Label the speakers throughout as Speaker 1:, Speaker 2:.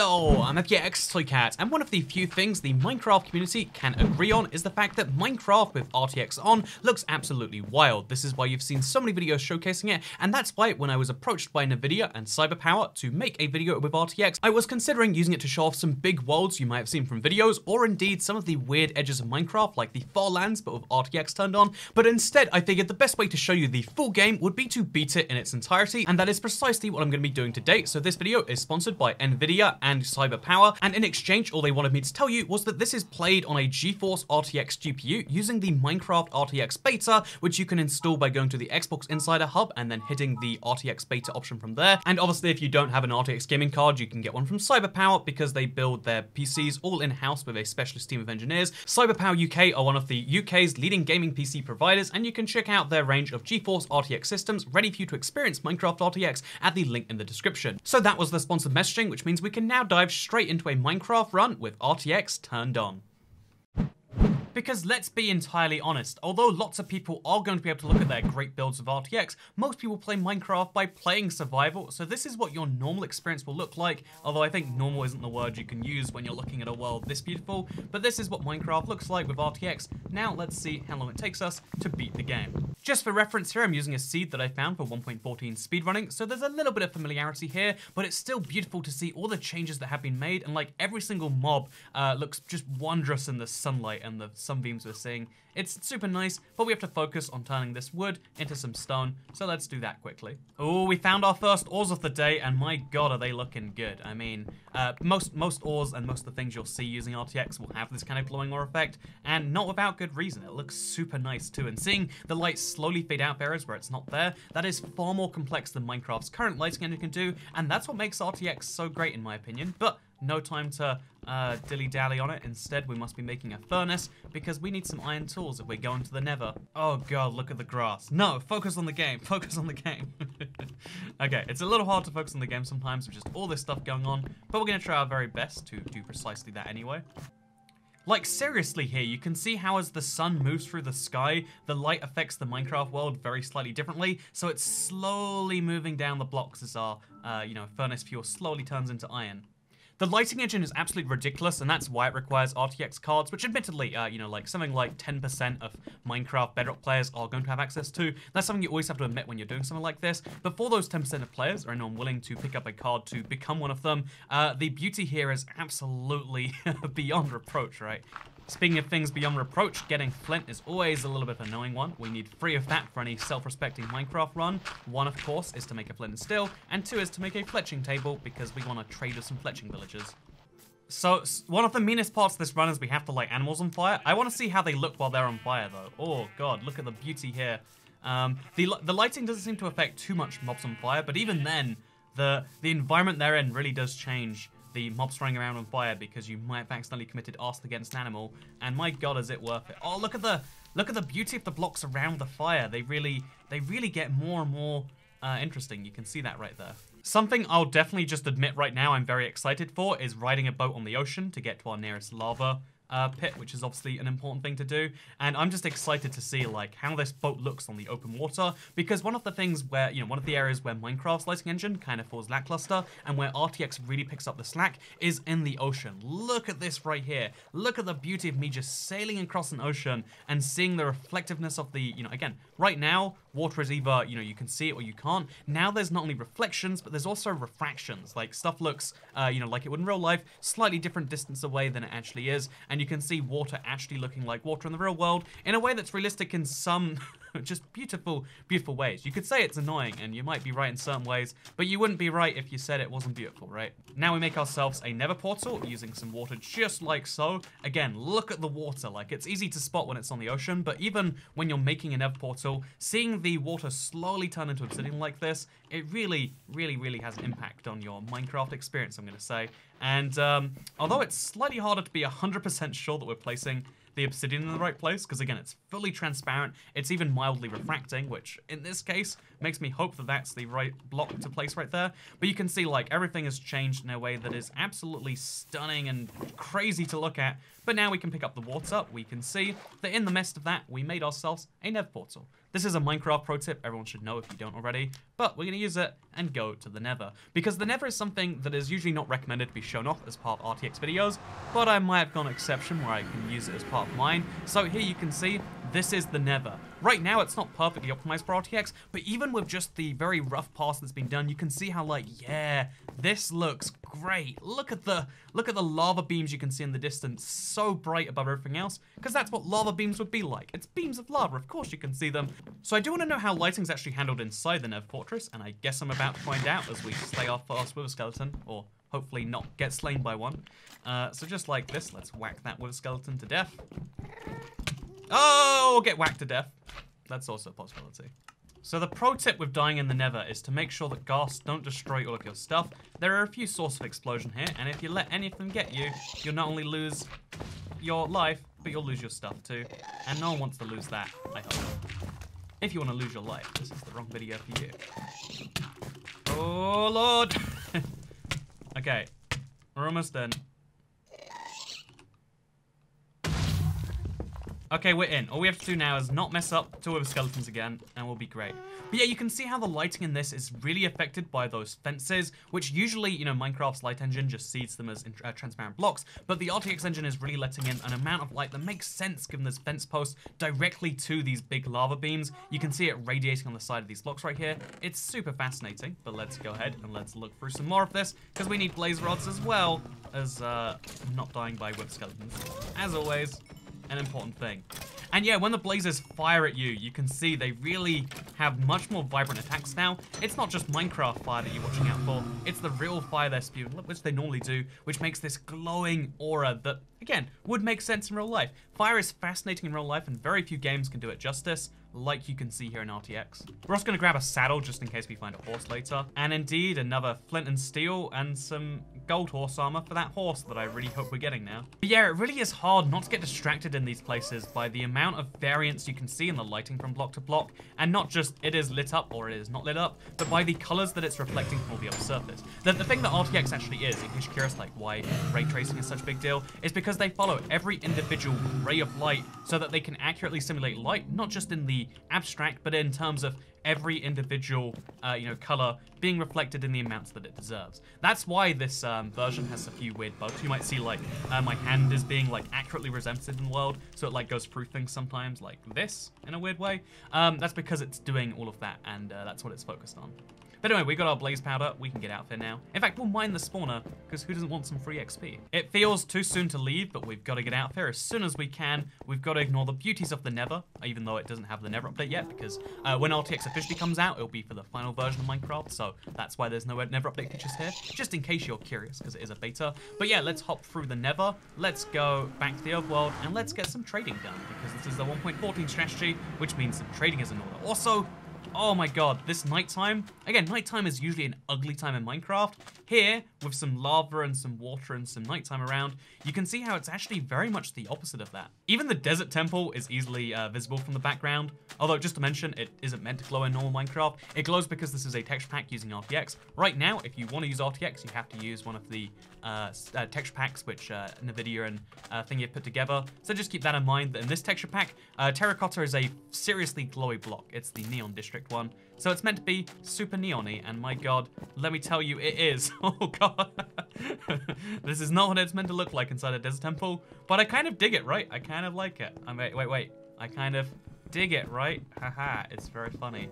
Speaker 1: Hello, I'm ibxtoycat, and one of the few things the Minecraft community can agree on is the fact that Minecraft with RTX on looks absolutely wild. This is why you've seen so many videos showcasing it, and that's why when I was approached by Nvidia and CyberPower to make a video with RTX, I was considering using it to show off some big worlds you might have seen from videos, or indeed some of the weird edges of Minecraft like the far lands but with RTX turned on, but instead I figured the best way to show you the full game would be to beat it in its entirety, and that is precisely what I'm going to be doing today. So this video is sponsored by Nvidia CyberPower, and in exchange, all they wanted me to tell you was that this is played on a GeForce RTX GPU using the Minecraft RTX Beta, which you can install by going to the Xbox Insider Hub and then hitting the RTX Beta option from there. And obviously, if you don't have an RTX gaming card, you can get one from CyberPower because they build their PCs all in-house with a specialist team of engineers. CyberPower UK are one of the UK's leading gaming PC providers, and you can check out their range of GeForce RTX systems ready for you to experience Minecraft RTX at the link in the description. So that was the sponsored messaging, which means we can now dive straight into a Minecraft run with RTX turned on. Because let's be entirely honest, although lots of people are going to be able to look at their great builds of RTX, most people play Minecraft by playing survival, so this is what your normal experience will look like, although I think normal isn't the word you can use when you're looking at a world this beautiful, but this is what Minecraft looks like with RTX. Now let's see how long it takes us to beat the game. Just for reference here, I'm using a seed that I found for 1.14 speedrunning, so there's a little bit of familiarity here, but it's still beautiful to see all the changes that have been made, and like every single mob uh, looks just wondrous in the sunlight and the sunbeams we're seeing. It's super nice, but we have to focus on turning this wood into some stone, so let's do that quickly. Oh, we found our first ores of the day, and my god, are they looking good. I mean, uh, most, most ores and most of the things you'll see using RTX will have this kind of glowing ore effect, and not without good reason. It looks super nice too, and seeing the light slowly fade out areas where it's not there, that is far more complex than Minecraft's current lighting engine can do, and that's what makes RTX so great in my opinion. But no time to uh, dilly-dally on it. Instead, we must be making a furnace because we need some iron tools if we're going to the nether. Oh god, look at the grass. No, focus on the game. Focus on the game. okay, it's a little hard to focus on the game sometimes with just all this stuff going on, but we're going to try our very best to do precisely that anyway. Like, seriously here, you can see how as the sun moves through the sky, the light affects the Minecraft world very slightly differently, so it's slowly moving down the blocks as our, uh, you know, furnace fuel slowly turns into iron. The lighting engine is absolutely ridiculous, and that's why it requires RTX cards, which admittedly, uh, you know, like something like 10% of Minecraft Bedrock players are going to have access to. That's something you always have to admit when you're doing something like this. But for those 10% of players, or anyone willing to pick up a card to become one of them, uh, the beauty here is absolutely beyond reproach, right? Speaking of things beyond reproach, getting flint is always a little bit of an annoying one. We need three of that for any self-respecting Minecraft run. One, of course, is to make a flint and steel, and two is to make a fletching table because we want to trade with some fletching villagers. So, one of the meanest parts of this run is we have to light animals on fire. I want to see how they look while they're on fire, though. Oh, God, look at the beauty here. Um, the, the lighting doesn't seem to affect too much mobs on fire, but even then, the, the environment they're in really does change the mobs running around on fire because you might have accidentally committed arson against an animal. And my god, is it worth it? Oh, look at the look at the beauty of the blocks around the fire. They really they really get more and more uh, interesting. You can see that right there. Something I'll definitely just admit right now I'm very excited for is riding a boat on the ocean to get to our nearest lava uh, pit, which is obviously an important thing to do. And I'm just excited to see like how this boat looks on the open water, because one of the things where, you know, one of the areas where Minecraft's lighting engine kind of falls lackluster and where RTX really picks up the slack is in the ocean. Look at this right here. Look at the beauty of me just sailing across an ocean and seeing the reflectiveness of the, you know, again, right now, water is either, you know, you can see it or you can't. Now there's not only reflections, but there's also refractions. Like stuff looks, uh, you know, like it would in real life, slightly different distance away than it actually is. And you can see water actually looking like water in the real world in a way that's realistic in some just beautiful, beautiful ways. You could say it's annoying, and you might be right in certain ways, but you wouldn't be right if you said it wasn't beautiful, right? Now we make ourselves a nether portal using some water just like so. Again, look at the water. Like, it's easy to spot when it's on the ocean, but even when you're making a nether portal, seeing the water slowly turn into obsidian like this, it really, really, really has an impact on your Minecraft experience, I'm going to say. And um, although it's slightly harder to be 100% sure that we're placing the obsidian in the right place, because again, it's fully transparent, it's even mildly refracting, which in this case makes me hope that that's the right block to place right there. But you can see like everything has changed in a way that is absolutely stunning and crazy to look at. But now we can pick up the water, we can see that in the midst of that, we made ourselves a nether portal. This is a Minecraft pro tip everyone should know if you don't already, but we're going to use it and go to the Nether. Because the Nether is something that is usually not recommended to be shown off as part of RTX videos, but I might have gone exception where I can use it as part of mine. So here you can see this is the Nether. Right now, it's not perfectly optimized for RTX, but even with just the very rough pass that's been done, you can see how, like, yeah, this looks great. Look at the look at the lava beams you can see in the distance, so bright above everything else, because that's what lava beams would be like. It's beams of lava, of course you can see them. So I do want to know how lighting's actually handled inside the Nether Fortress, and I guess I'm about to find out as we slay our first wither skeleton, or hopefully not get slain by one. Uh, so just like this, let's whack that wither skeleton to death. Oh, get whacked to death. That's also a possibility. So the pro tip with dying in the nether is to make sure that ghasts don't destroy all of your stuff. There are a few sources of explosion here, and if you let any of them get you, you'll not only lose your life, but you'll lose your stuff too. And no one wants to lose that, I hope. If you want to lose your life, this is the wrong video for you. Oh lord! okay, we're almost done. Okay, we're in. All we have to do now is not mess up two of the skeletons again, and we'll be great. But yeah, you can see how the lighting in this is really affected by those fences, which usually, you know, Minecraft's light engine just seeds them as uh, transparent blocks, but the RTX engine is really letting in an amount of light that makes sense given this fence post directly to these big lava beams. You can see it radiating on the side of these blocks right here. It's super fascinating, but let's go ahead and let's look through some more of this, because we need blaze rods as well as uh, not dying by whip skeletons. As always, an important thing. And yeah, when the blazes fire at you, you can see they really have much more vibrant attacks now. It's not just Minecraft fire that you're watching out for, it's the real fire they're spewing, which they normally do, which makes this glowing aura that, again, would make sense in real life. Fire is fascinating in real life and very few games can do it justice like you can see here in RTX. We're also gonna grab a saddle just in case we find a horse later. And indeed, another flint and steel and some gold horse armor for that horse that I really hope we're getting now. But yeah, it really is hard not to get distracted in these places by the amount of variance you can see in the lighting from block to block. And not just it is lit up or it is not lit up, but by the colors that it's reflecting from all the other surface. The, the thing that RTX actually is, in case you're curious like why ray tracing is such a big deal, is because they follow every individual ray of light so that they can accurately simulate light, not just in the abstract, but in terms of every individual, uh, you know, color being reflected in the amounts that it deserves. That's why this um, version has a few weird bugs. You might see like uh, my hand is being like accurately represented in the world, so it like goes through things sometimes like this in a weird way. Um, that's because it's doing all of that, and uh, that's what it's focused on. But anyway, we got our blaze powder. We can get out there now. In fact, we'll mine the spawner, because who doesn't want some free XP? It feels too soon to leave, but we've got to get out there as soon as we can. We've got to ignore the beauties of the Nether, even though it doesn't have the Nether update yet, because uh, when RTX officially comes out, it'll be for the final version of Minecraft, so that's why there's no Nether update features here, just in case you're curious, because it is a beta. But yeah, let's hop through the Nether, let's go back to the overworld, and let's get some trading done, because this is the 1.14 strategy, which means some trading is in order. Also, Oh my god, this nighttime. Again, nighttime is usually an ugly time in Minecraft. Here, with some lava and some water and some nighttime around, you can see how it's actually very much the opposite of that. Even the desert temple is easily uh, visible from the background. Although, just to mention, it isn't meant to glow in normal Minecraft. It glows because this is a texture pack using RTX. Right now, if you want to use RTX, you have to use one of the uh, uh, texture packs which uh, NVIDIA and uh, Thingy have put together. So just keep that in mind that in this texture pack, uh, terracotta is a seriously glowy block. It's the Neon District one. So it's meant to be super neony, and my god, let me tell you, it is. Oh god. this is not what it's meant to look like inside a desert temple, but I kind of dig it, right? I kind of like it. I mean, wait, wait. I kind of dig it, right? Haha, it's very funny.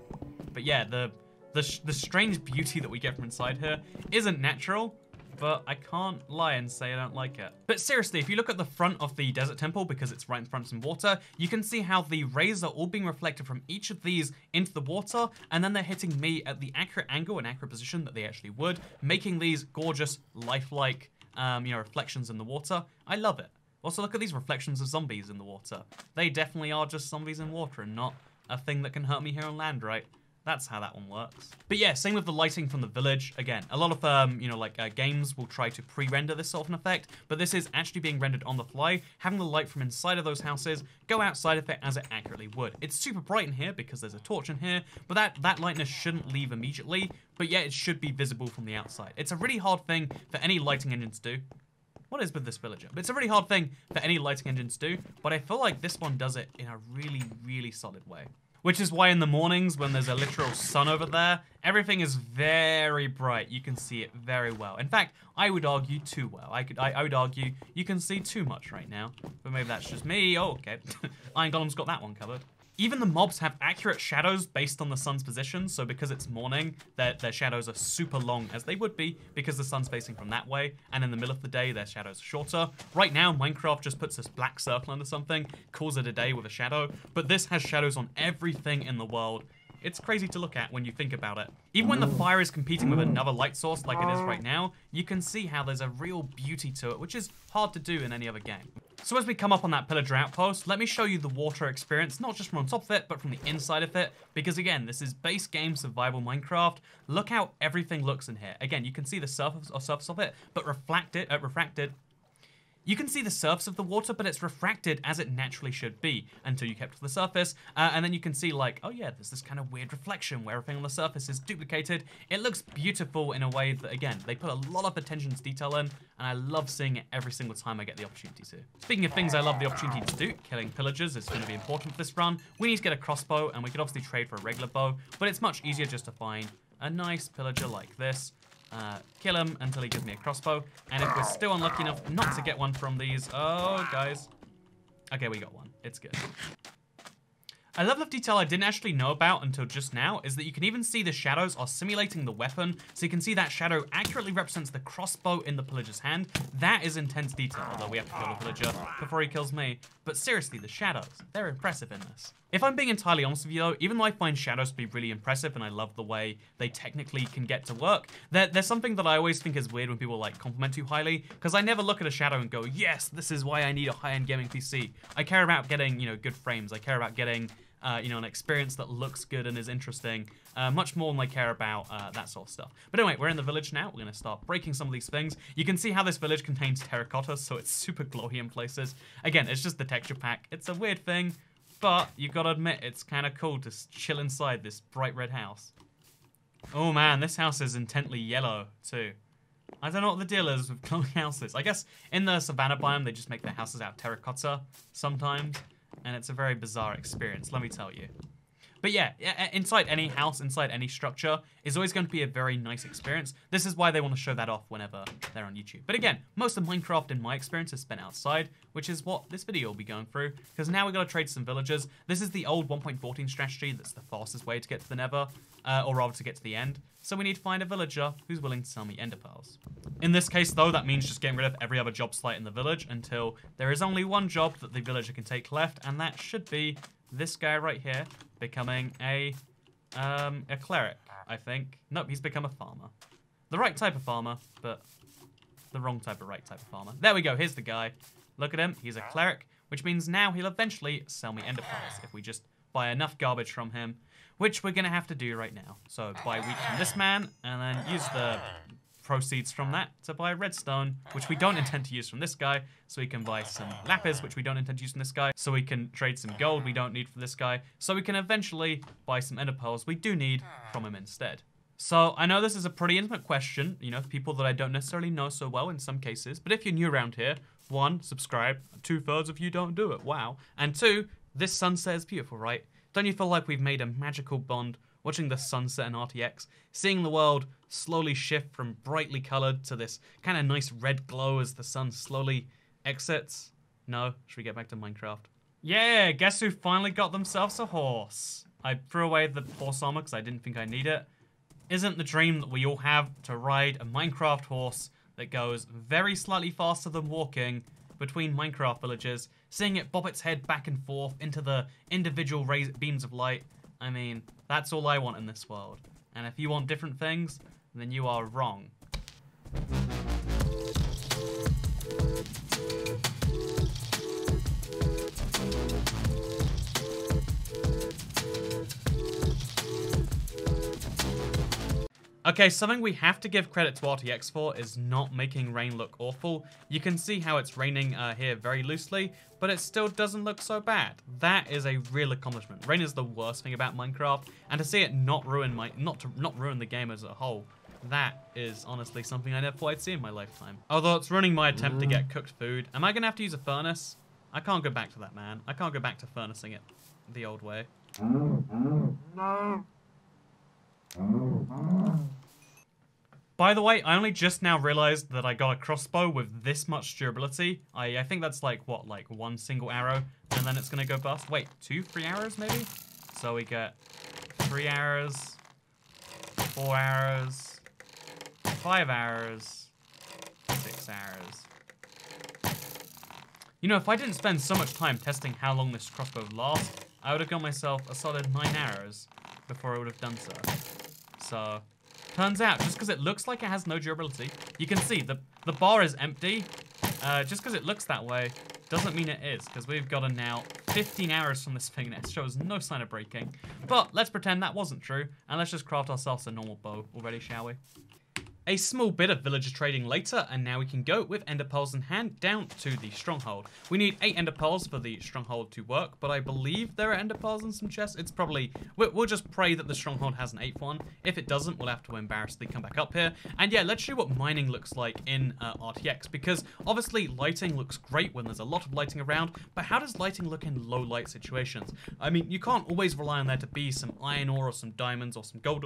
Speaker 1: But yeah, the, the, the strange beauty that we get from inside here isn't natural, but I can't lie and say I don't like it. But seriously, if you look at the front of the desert temple, because it's right in front of some water, you can see how the rays are all being reflected from each of these into the water, and then they're hitting me at the accurate angle and accurate position that they actually would, making these gorgeous, lifelike, um, you know, reflections in the water. I love it. Also, look at these reflections of zombies in the water. They definitely are just zombies in water and not a thing that can hurt me here on land, right? That's how that one works. But yeah, same with the lighting from the village. Again, a lot of, um, you know, like uh, games will try to pre-render this sort of an effect, but this is actually being rendered on the fly, having the light from inside of those houses go outside of it as it accurately would. It's super bright in here because there's a torch in here, but that, that lightness shouldn't leave immediately, but yet it should be visible from the outside. It's a really hard thing for any lighting engine to do. What is with this villager? But it's a really hard thing for any lighting engine to do, but I feel like this one does it in a really, really solid way. Which is why in the mornings when there's a literal sun over there, everything is very bright. You can see it very well. In fact, I would argue too well. I could I, I would argue you can see too much right now. But maybe that's just me. Oh, okay. Iron Golem's got that one covered. Even the mobs have accurate shadows based on the sun's position, so because it's morning, their, their shadows are super long, as they would be, because the sun's facing from that way, and in the middle of the day, their shadows are shorter. Right now, Minecraft just puts this black circle under something, calls it a day with a shadow, but this has shadows on everything in the world, it's crazy to look at when you think about it. Even when the fire is competing with another light source like it is right now, you can see how there's a real beauty to it, which is hard to do in any other game. So as we come up on that pillager outpost, let me show you the water experience, not just from on top of it, but from the inside of it, because again, this is base game survival Minecraft. Look how everything looks in here. Again, you can see the surface or surface of it, but reflected, uh, refracted you can see the surface of the water, but it's refracted as it naturally should be until you get to the surface. Uh, and then you can see like, oh yeah, there's this kind of weird reflection where everything on the surface is duplicated. It looks beautiful in a way that, again, they put a lot of attention to detail in, and I love seeing it every single time I get the opportunity to. Speaking of things I love the opportunity to do, killing pillagers is going to be important for this run. We need to get a crossbow, and we could obviously trade for a regular bow, but it's much easier just to find a nice pillager like this uh, kill him until he gives me a crossbow. And if we're still unlucky enough not to get one from these... Oh, guys. Okay, we got one. It's good. A level of detail I didn't actually know about until just now is that you can even see the shadows are simulating the weapon, so you can see that shadow accurately represents the crossbow in the pillager's hand. That is intense detail, although we have to kill the pillager before he kills me. But seriously, the shadows, they're impressive in this. If I'm being entirely honest with you though, even though I find shadows to be really impressive and I love the way they technically can get to work, there, there's something that I always think is weird when people like compliment too highly, because I never look at a shadow and go, yes, this is why I need a high-end gaming PC. I care about getting, you know, good frames. I care about getting uh, you know, an experience that looks good and is interesting, uh, much more than they care about uh, that sort of stuff. But anyway, we're in the village now. We're going to start breaking some of these things. You can see how this village contains terracotta, so it's super glowy in places. Again, it's just the texture pack. It's a weird thing, but you've got to admit, it's kind of cool to chill inside this bright red house. Oh man, this house is intently yellow too. I don't know what the deal is with glowing houses. I guess in the savannah biome, they just make their houses out of terracotta sometimes and it's a very bizarre experience, let me tell you. But yeah, inside any house, inside any structure, is always going to be a very nice experience. This is why they want to show that off whenever they're on YouTube. But again, most of Minecraft, in my experience, is spent outside, which is what this video will be going through, because now we got to trade some villagers. This is the old 1.14 strategy that's the fastest way to get to the nether, uh, or rather to get to the end. So we need to find a villager who's willing to sell me ender pearls. In this case, though, that means just getting rid of every other job site in the village until there is only one job that the villager can take left, and that should be this guy right here, becoming a um, a cleric, I think. Nope, he's become a farmer. The right type of farmer, but the wrong type of right type of farmer. There we go, here's the guy. Look at him, he's a cleric, which means now he'll eventually sell me ender pearls if we just buy enough garbage from him, which we're going to have to do right now. So buy wheat from this man, and then use the proceeds from that to buy redstone, which we don't intend to use from this guy. So we can buy some lapis, which we don't intend to use from this guy. So we can trade some gold we don't need from this guy. So we can eventually buy some ender pearls we do need from him instead. So I know this is a pretty intimate question, you know, people that I don't necessarily know so well in some cases. But if you're new around here, one, subscribe. Two thirds of you don't do it. Wow. And two, this sunset is beautiful, right? Don't you feel like we've made a magical bond watching the sunset in RTX, seeing the world slowly shift from brightly colored to this kind of nice red glow as the sun slowly exits. No, should we get back to Minecraft? Yeah, guess who finally got themselves a horse? I threw away the horse armor because I didn't think I need it. Isn't the dream that we all have to ride a Minecraft horse that goes very slightly faster than walking between Minecraft villages, seeing it bob its head back and forth into the individual rays beams of light, I mean, that's all I want in this world. And if you want different things, then you are wrong. Okay, something we have to give credit to RTX for is not making rain look awful. You can see how it's raining uh, here very loosely, but it still doesn't look so bad. That is a real accomplishment. Rain is the worst thing about Minecraft, and to see it not ruin my not to not ruin the game as a whole, that is honestly something I never thought I'd see in my lifetime. Although it's ruining my attempt to get mm. cooked food. Am I gonna have to use a furnace? I can't go back to that, man. I can't go back to furnacing it the old way. Mm, mm, By the way, I only just now realized that I got a crossbow with this much durability. I, I think that's like, what, like one single arrow, and then it's gonna go bust? Wait, two, three arrows maybe? So we get three arrows, four arrows, five arrows, six arrows. You know, if I didn't spend so much time testing how long this crossbow lasts, I would have got myself a solid nine arrows before I would have done so. So, Turns out, just because it looks like it has no durability, you can see the, the bar is empty. Uh, just because it looks that way doesn't mean it is, because we've gotten now 15 hours from this thing and it shows no sign of breaking. But let's pretend that wasn't true, and let's just craft ourselves a normal bow already, shall we? A small bit of villager trading later, and now we can go with ender pearls in hand down to the stronghold. We need eight ender pearls for the stronghold to work, but I believe there are ender pearls in some chests. It's probably, we'll just pray that the stronghold has an eighth one. If it doesn't, we'll have to embarrassingly come back up here. And yeah, let's you what mining looks like in uh, RTX, because obviously lighting looks great when there's a lot of lighting around, but how does lighting look in low light situations? I mean, you can't always rely on there to be some iron ore or some diamonds or some gold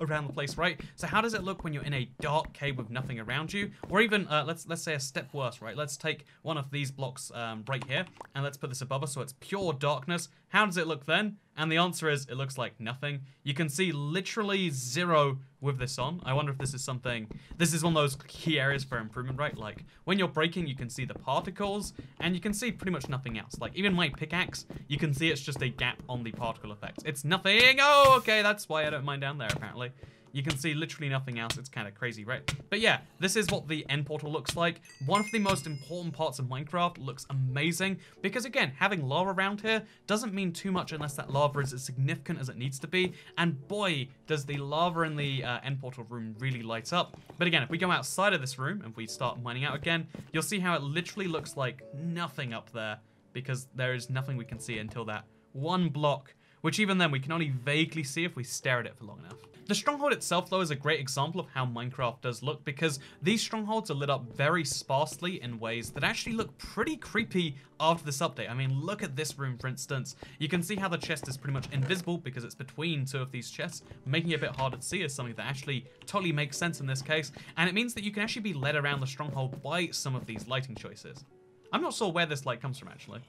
Speaker 1: around the place, right? So how does it look when you're in a dark cave with nothing around you? Or even, uh, let's let's say a step worse, right? Let's take one of these blocks um, right here, and let's put this above us so it's pure darkness. How does it look then? And the answer is, it looks like nothing. You can see literally zero with this on. I wonder if this is something... This is one of those key areas for improvement, right? Like, when you're breaking, you can see the particles, and you can see pretty much nothing else. Like, even my pickaxe, you can see it's just a gap on the particle effects. It's nothing! Oh, okay, that's why I don't mind down there, apparently. You can see literally nothing else. It's kind of crazy, right? But yeah, this is what the end portal looks like. One of the most important parts of Minecraft looks amazing because again, having lava around here doesn't mean too much unless that lava is as significant as it needs to be. And boy, does the lava in the uh, end portal room really light up. But again, if we go outside of this room and we start mining out again, you'll see how it literally looks like nothing up there because there is nothing we can see until that one block, which even then we can only vaguely see if we stare at it for long enough. The stronghold itself, though, is a great example of how Minecraft does look because these strongholds are lit up very sparsely in ways that actually look pretty creepy after this update. I mean, look at this room, for instance. You can see how the chest is pretty much invisible because it's between two of these chests, making it a bit harder to see is something that actually totally makes sense in this case. And it means that you can actually be led around the stronghold by some of these lighting choices. I'm not sure where this light comes from, actually.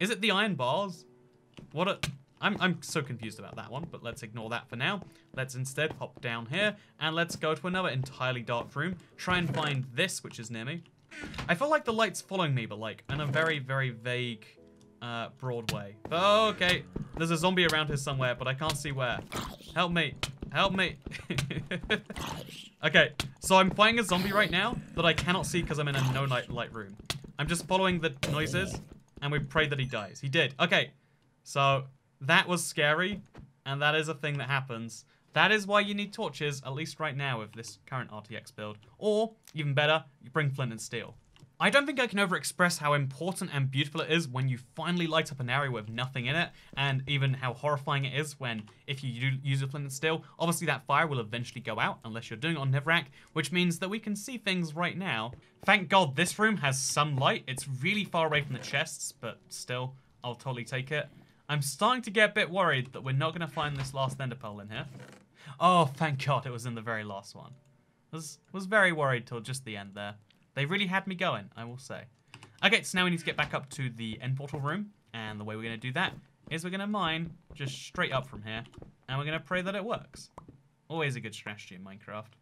Speaker 1: Is it the iron bars? What a... I'm, I'm so confused about that one, but let's ignore that for now. Let's instead pop down here, and let's go to another entirely dark room, try and find this, which is near me. I feel like the light's following me, but like, in a very, very vague, uh, broad way. But, okay, there's a zombie around here somewhere, but I can't see where. Help me. Help me. okay, so I'm fighting a zombie right now that I cannot see because I'm in a no light, light room. I'm just following the noises, and we pray that he dies. He did. Okay, so that was scary, and that is a thing that happens. That is why you need torches, at least right now with this current RTX build. Or, even better, you bring flint and steel. I don't think I can overexpress how important and beautiful it is when you finally light up an area with nothing in it, and even how horrifying it is when, if you do use a flint and steel, obviously that fire will eventually go out, unless you're doing it on Netherrack, which means that we can see things right now. Thank God this room has some light. It's really far away from the chests, but still, I'll totally take it. I'm starting to get a bit worried that we're not going to find this last ender pearl in here. Oh, thank God it was in the very last one. Was was very worried till just the end there. They really had me going, I will say. Okay, so now we need to get back up to the end portal room. And the way we're going to do that is we're going to mine just straight up from here. And we're going to pray that it works. Always a good strategy in Minecraft.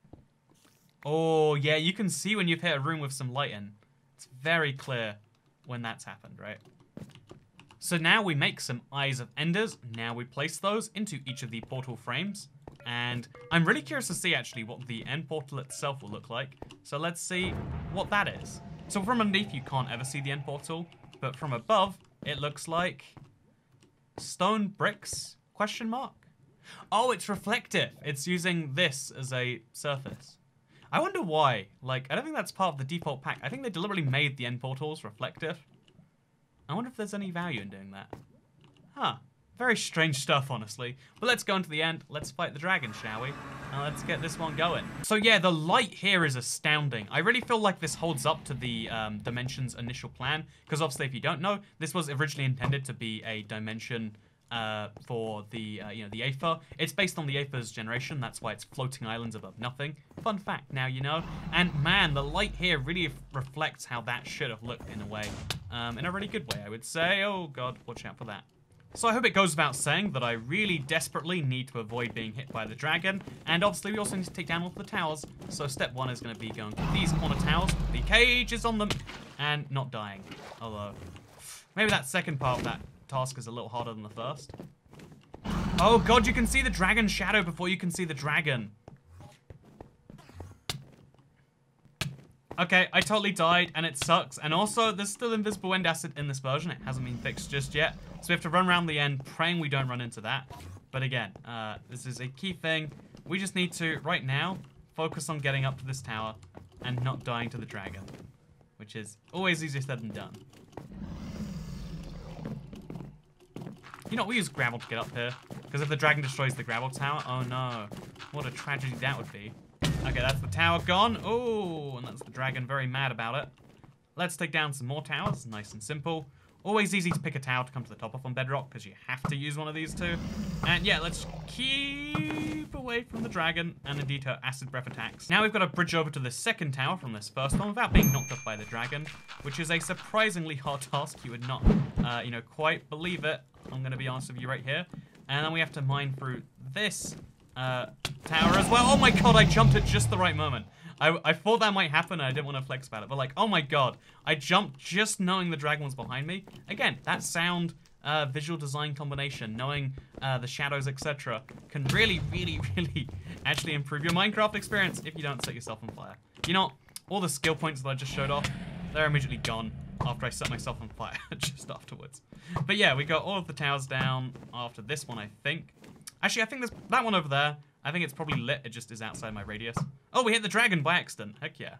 Speaker 1: Oh, yeah, you can see when you've hit a room with some light in. It's very clear when that's happened, right? So now we make some Eyes of Enders. Now we place those into each of the portal frames. And I'm really curious to see actually what the end portal itself will look like. So let's see what that is. So from underneath you can't ever see the end portal, but from above it looks like stone bricks question mark. Oh, it's reflective. It's using this as a surface. I wonder why. Like, I don't think that's part of the default pack. I think they deliberately made the end portals reflective I wonder if there's any value in doing that. Huh. Very strange stuff, honestly. But let's go into the end. Let's fight the dragon, shall we? And let's get this one going. So yeah, the light here is astounding. I really feel like this holds up to the um, Dimension's initial plan. Because obviously, if you don't know, this was originally intended to be a Dimension uh, for the uh, you know the Aether. It's based on the Aether's generation. That's why it's floating islands above nothing. Fun fact, now you know. And man, the light here really reflects how that should have looked in a way, um, in a really good way, I would say. Oh god, watch out for that. So I hope it goes without saying that I really desperately need to avoid being hit by the dragon, and obviously we also need to take down all the towers. So step one is going to be going to these corner towers, the cages on them, and not dying. Although, maybe that second part of that task is a little harder than the first. Oh god, you can see the dragon shadow before you can see the dragon. Okay, I totally died, and it sucks. And also, there's still invisible end acid in this version. It hasn't been fixed just yet. So we have to run around the end, praying we don't run into that. But again, uh, this is a key thing. We just need to, right now, focus on getting up to this tower and not dying to the dragon. Which is always easier said than done. You know, we use gravel to get up here. Because if the dragon destroys the gravel tower, oh no. What a tragedy that would be. Okay, that's the tower gone. Oh, and that's the dragon very mad about it. Let's take down some more towers. Nice and simple. Always easy to pick a tower to come to the top of on Bedrock, because you have to use one of these two. And yeah, let's keep away from the dragon and indeed her acid breath attacks. Now we've got to bridge over to the second tower from this first one without being knocked off by the dragon, which is a surprisingly hard task. You would not, uh, you know, quite believe it. I'm going to be honest with you right here. And then we have to mine through this uh, tower as well. Oh my god, I jumped at just the right moment. I, I thought that might happen and I didn't want to flex about it. But like, oh my god, I jumped just knowing the dragon was behind me. Again, that sound uh, visual design combination, knowing uh, the shadows, etc., can really, really, really actually improve your Minecraft experience if you don't set yourself on fire. You know, all the skill points that I just showed off, they're immediately gone after I set myself on fire just afterwards. But yeah, we got all of the towers down after this one, I think. Actually, I think there's that one over there. I think it's probably lit. It just is outside my radius. Oh, we hit the dragon by accident. Heck yeah.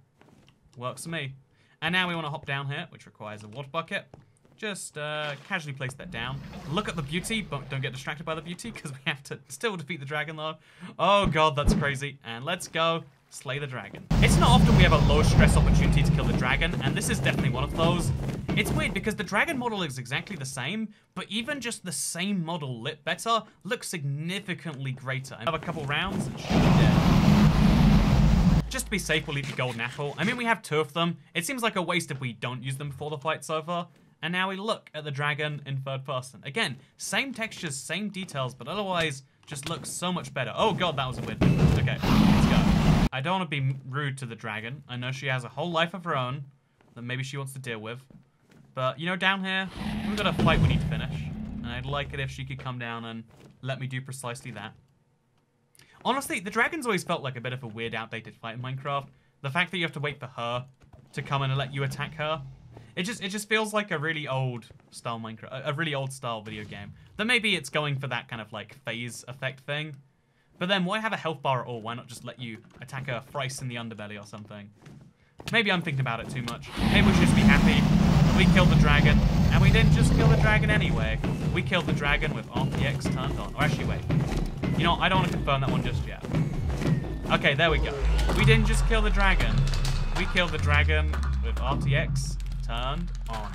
Speaker 1: Works for me. And now we want to hop down here, which requires a water bucket. Just uh, casually place that down. Look at the beauty, but don't get distracted by the beauty because we have to still defeat the dragon though. Oh god, that's crazy. And let's go slay the dragon. It's not often we have a low stress opportunity to kill the dragon, and this is definitely one of those. It's weird because the dragon model is exactly the same, but even just the same model lit better looks significantly greater. Have a couple rounds and shoot it dead. Just to be safe, we'll leave the golden apple. I mean, we have two of them. It seems like a waste if we don't use them before the fight's over. And now we look at the dragon in third person. Again, same textures, same details, but otherwise just looks so much better. Oh god, that was a win. Okay, let's go. I don't want to be rude to the dragon. I know she has a whole life of her own that maybe she wants to deal with. But, you know, down here, we've got a fight we need to finish. And I'd like it if she could come down and let me do precisely that. Honestly, the dragon's always felt like a bit of a weird, outdated fight in Minecraft. The fact that you have to wait for her to come in and let you attack her, it just it just feels like a really old style Minecraft, a really old style video game. That maybe it's going for that kind of like phase effect thing. But then why have a health bar at all? Why not just let you attack her thrice in the underbelly or something? Maybe I'm thinking about it too much. Maybe we should just be happy we killed the dragon, and we didn't just kill the dragon anyway. We killed the dragon with RTX turned on. Or actually, wait. You know, I don't want to confirm that one just yet. Okay, there we go. We didn't just kill the dragon. We killed the dragon with RTX turned on.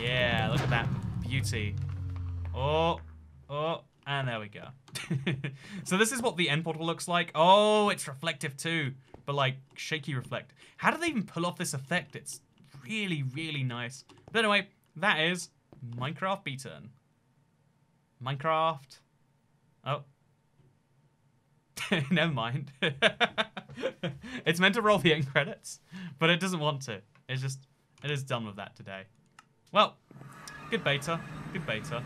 Speaker 1: Yeah, look at that beauty. Oh, oh, and there we go. so this is what the end portal looks like. Oh, it's reflective too, but like shaky reflect. How do they even pull off this effect? It's really, really nice. But anyway, that is Minecraft B-Turn. Minecraft. Oh. Never mind. it's meant to roll the end credits, but it doesn't want to. It's just, it is done with that today. Well, good beta. Good beta.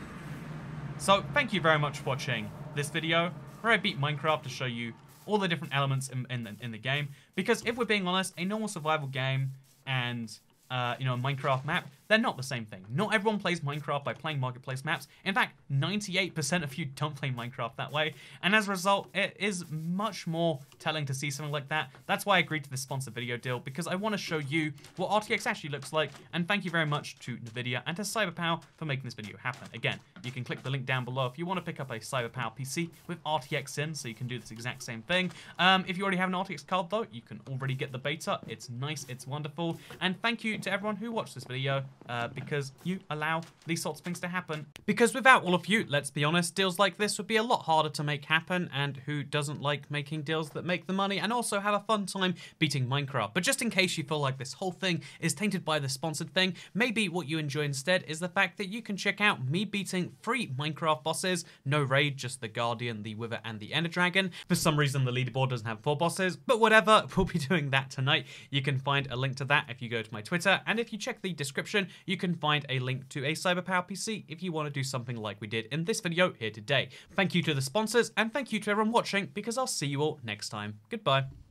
Speaker 1: So, thank you very much for watching this video where I beat Minecraft to show you all the different elements in, in, the, in the game. Because if we're being honest, a normal survival game and uh, you know, a Minecraft map, they're not the same thing. Not everyone plays Minecraft by playing Marketplace maps. In fact, 98% of you don't play Minecraft that way. And as a result, it is much more telling to see something like that. That's why I agreed to this sponsored video deal, because I want to show you what RTX actually looks like. And thank you very much to NVIDIA and to CyberPower for making this video happen. Again, you can click the link down below if you want to pick up a CyberPower PC with RTX in, so you can do this exact same thing. Um, if you already have an RTX card, though, you can already get the beta. It's nice, it's wonderful. And thank you to everyone who watched this video uh, because you allow these sorts of things to happen. Because without all of you, let's be honest, deals like this would be a lot harder to make happen and who doesn't like making deals that make the money and also have a fun time beating Minecraft. But just in case you feel like this whole thing is tainted by the sponsored thing, maybe what you enjoy instead is the fact that you can check out me beating three Minecraft bosses, no raid, just the Guardian, the Wither and the Ender Dragon. For some reason the leaderboard doesn't have four bosses, but whatever, we'll be doing that tonight. You can find a link to that if you go to my Twitter, and if you check the description, you can find a link to a CyberPower PC if you want to do something like we did in this video here today. Thank you to the sponsors, and thank you to everyone watching, because I'll see you all next time. Goodbye.